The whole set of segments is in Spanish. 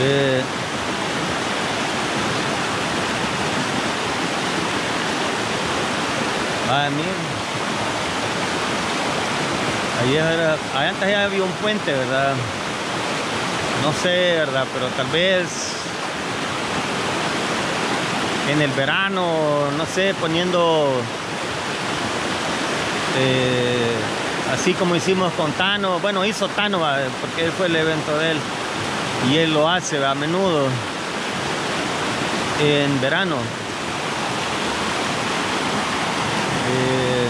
Eh, ah, era, ahí antes ya había un puente, ¿verdad? No sé, ¿verdad? Pero tal vez en el verano, no sé, poniendo eh, así como hicimos con Tano. Bueno, hizo Tano, ¿va? porque fue el evento de él y él lo hace a menudo en verano. Eh,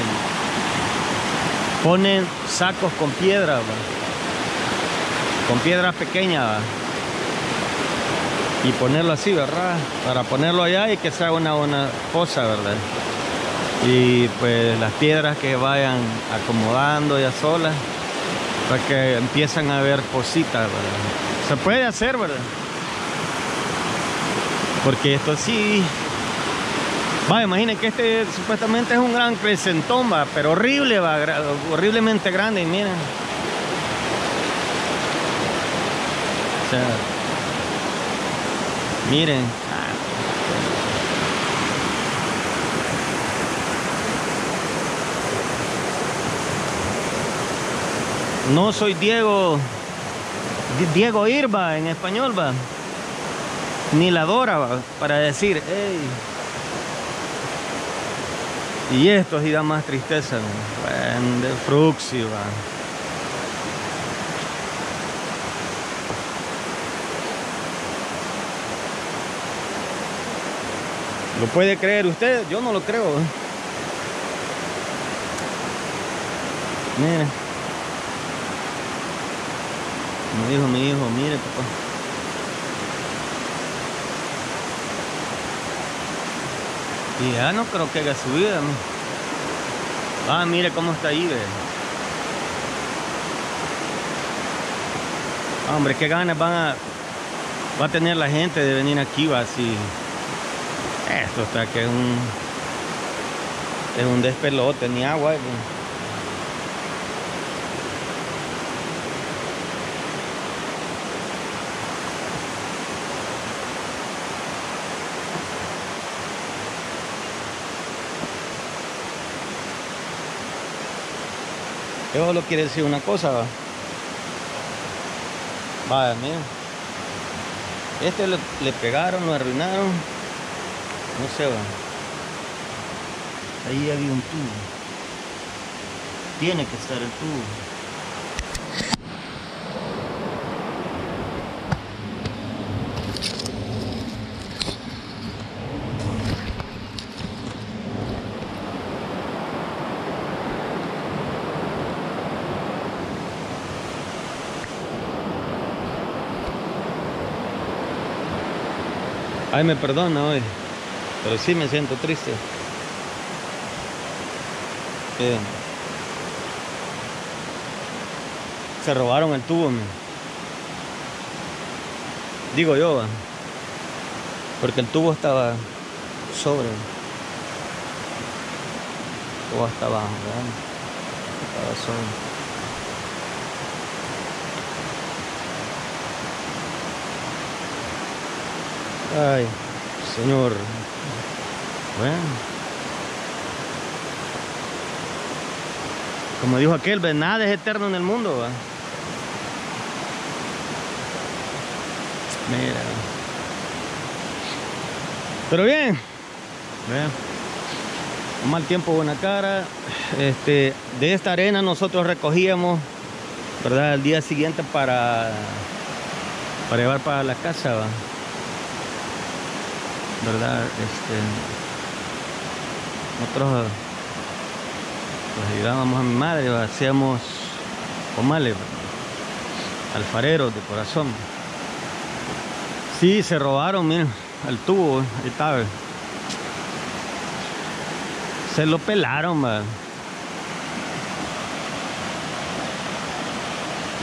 ponen sacos con piedra, con piedras pequeñas y ponerlo así, ¿verdad? Para ponerlo allá y que sea una buena cosa, ¿verdad? Y pues las piedras que vayan acomodando ya solas para que empiezan a ver cositas, ¿verdad? Se puede hacer, ¿verdad? Porque esto sí... Va, imaginen que este supuestamente es un gran crecentón, va, pero horrible, va, horriblemente grande, y miren. O sea, miren. No soy Diego, Diego Irba en español, va. Ni la Dora, para decir, hey. Y esto sí da más tristeza, bueno, de Fruxi, va. ¿Lo puede creer usted? Yo no lo creo. ¿eh? Como dijo mi hijo, mire papá. Y ya no creo que haya subido. ¿no? Ah, mire cómo está ahí. Ah, hombre, qué ganas van a, va a tener la gente de venir aquí, va así. Esto está que es un es un despelote, ni agua. Eso solo quiere decir una cosa, va. Vaya, mira. Este le, pegaron, lo arruinaron. No sé, va. Ahí había un tubo. Tiene que estar el tubo. Ay, me perdona hoy, pero sí me siento triste. Que se robaron el tubo, digo yo, porque el tubo estaba sobre, tubo estaba abajo, ¿verdad? estaba sobre. Ay, señor. Bueno. Como dijo aquel, nada es eterno en el mundo. Mira. Pero bien. Un mal tiempo, buena cara. Este, de esta arena nosotros recogíamos, ¿verdad? El día siguiente para, para llevar para la casa. ¿va? Verdad este nosotros pues ayudábamos a mi madre hacíamos comales alfareros de corazón sí se robaron miren el tubo ahí está se lo pelaron ¿va?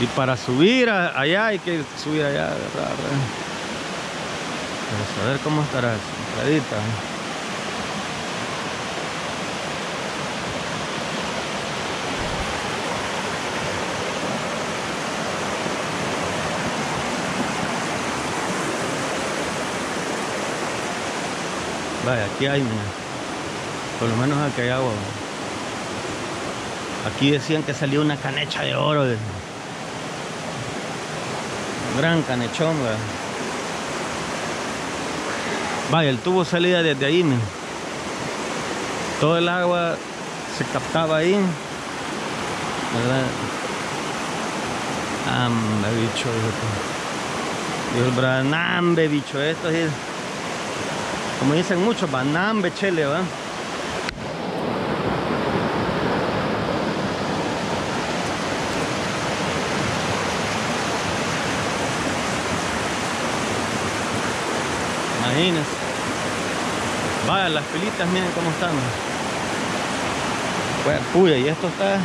y para subir allá hay que subir allá ¿verdad? Para saber cómo estará centradita. ¿eh? Vaya, aquí hay, mira. Por lo menos aquí hay agua. Aquí decían que salió una canecha de oro. Un gran canechón, ¿verdad? Vaya, el tubo salía desde ahí. Todo el agua se captaba ahí. ¿Verdad? Bicho. Dios, branambe, bicho. Esto es, como dicen muchos, banambe, chele, ¿va? Imagínense. Vaya, las pilitas, miren cómo están. Pues, puya, y esto está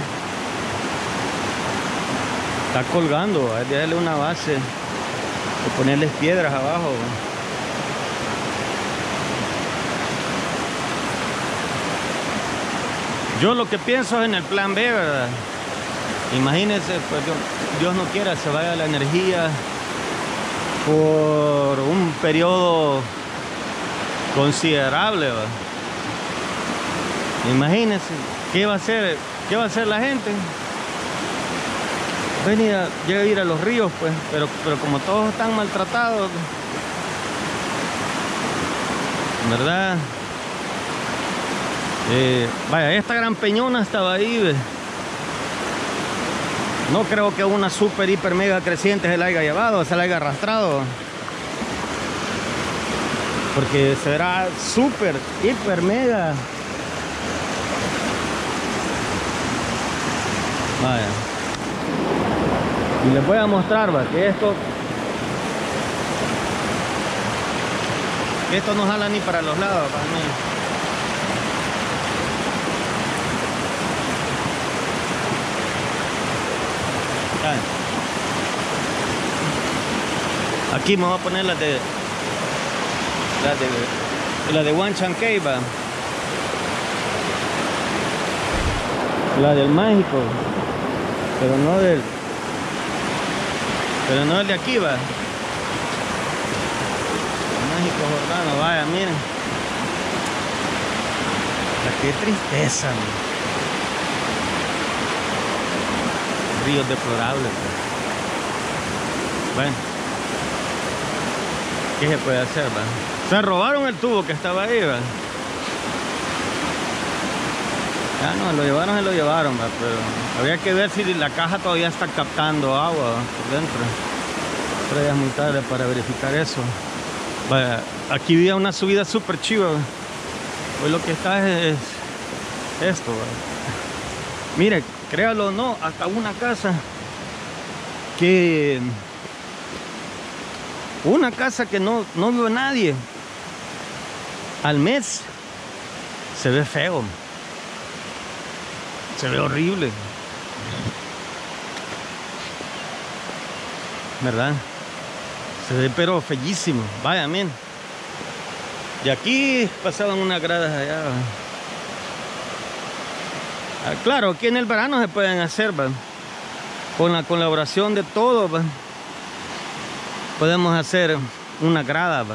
está colgando, hay que darle una base y ponerles piedras abajo. Yo lo que pienso es en el plan B, ¿verdad? Imagínense, pues Dios, Dios no quiera, se vaya la energía por un periodo considerable. Imagínense, ¿qué va a hacer? ¿Qué va a hacer la gente? Venir a, llega a ir a los ríos, pues, pero, pero como todos están maltratados, ¿verdad? Eh, vaya, esta gran peñona estaba ahí. No creo que una super, hiper, mega creciente se la haya llevado, se la haya arrastrado. Porque será super, hiper, mega. Vaya. Y les voy a mostrar, que esto... Esto no jala ni para los lados, para mí. Aquí me voy a poner la de la de la de One va. La del mágico. Pero no del pero no el de aquí, va. Mágico Jordano, vaya, miren. Qué tristeza, man. ríos deplorables. Bueno, ¿qué se puede hacer? Va? Se robaron el tubo que estaba ahí, ¿va? Ya no, lo llevaron, se lo llevaron, ¿va? pero habría que ver si la caja todavía está captando agua por dentro. Pero ya es muy tarde para verificar eso. Vaya, aquí había una subida súper chiva. Hoy lo que está es, esto. ¿va? Mire, créalo o no, hasta una casa que una casa que no, no vive nadie. Al mes se ve feo. Se ve horrible. Verdad se ve pero fellísimo. Vaya miren y aquí pasaban unas gradas allá. Ah, claro, aquí en el verano se pueden hacer, ¿va? con la colaboración de todos, ¿va? Podemos hacer una grada.